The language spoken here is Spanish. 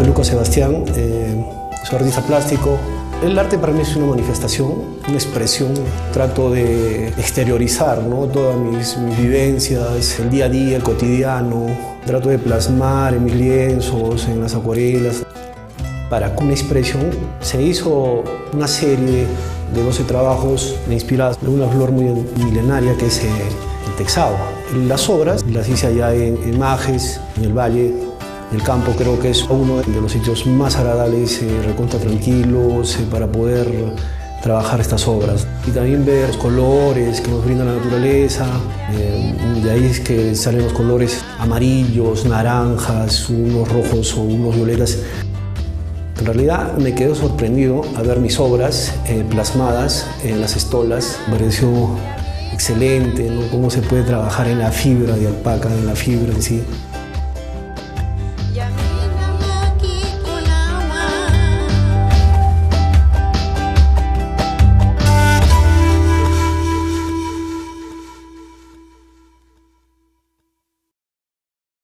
Lucas Sebastián, eh, soy artista plástico. El arte para mí es una manifestación, una expresión. Trato de exteriorizar ¿no? todas mis, vivencias, el día a día, el cotidiano. Trato de plasmar en mis lienzos, en las acuarelas. Para una expresión se hizo una serie de 12 trabajos inspirados en una flor muy milenaria que es eh, el texado. Las obras las hice allá en Majes, en el Valle el campo creo que es uno de los sitios más agradables, eh, recontra tranquilos, eh, para poder trabajar estas obras. Y también ver los colores que nos brinda la naturaleza, eh, de ahí es que salen los colores amarillos, naranjas, unos rojos o unos violetas. En realidad me quedo sorprendido a ver mis obras eh, plasmadas en las estolas. Me pareció excelente. Cómo se puede trabajar en la fibra de alpaca, en la fibra en sí.